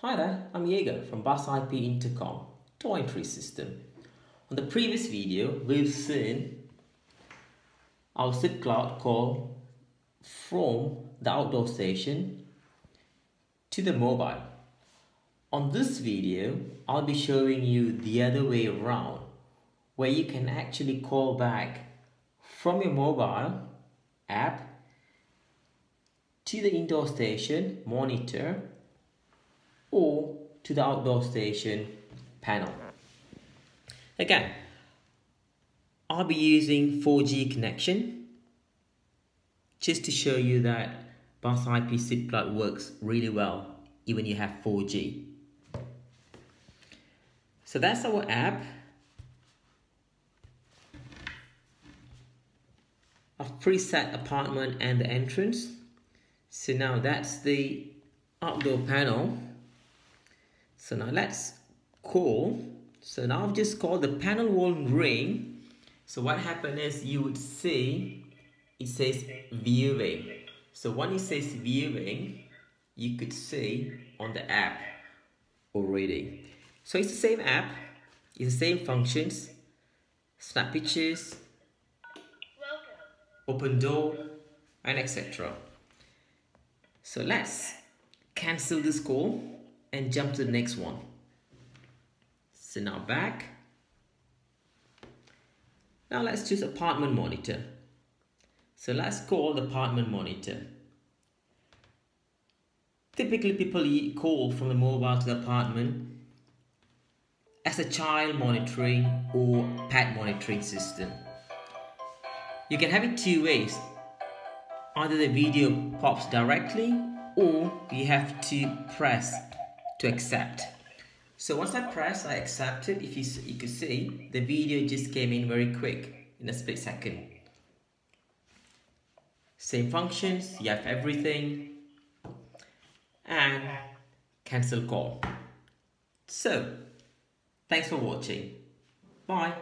Hi there, I'm Jaeger from BAS-IP Intercom toll entry system. On the previous video, we've seen our SIP cloud call from the outdoor station to the mobile. On this video, I'll be showing you the other way around where you can actually call back from your mobile app to the indoor station monitor or to the outdoor station panel. Again, I'll be using 4G connection just to show you that BAS-IP SIP cloud works really well even you have 4G. So that's our app. I've preset apartment and the entrance. So now that's the outdoor panel. So now let's call. So now I've just called the panel won't ring. So what happened is you would see it says viewing. So when it says viewing, you could see on the app already. So it's the same app, it's the same functions, snap pictures, open door, and etc. So let's cancel this call and jump to the next one. So now back. Now let's choose apartment monitor. So let's call the apartment monitor. Typically people call from the mobile to the apartment as a child monitoring or pet monitoring system. You can have it two ways. Either the video pops directly or you have to press to accept. So once I press, I accept it. If you, you could see, the video just came in very quick in a split second. Same functions, you have everything and cancel call. So, thanks for watching. Bye.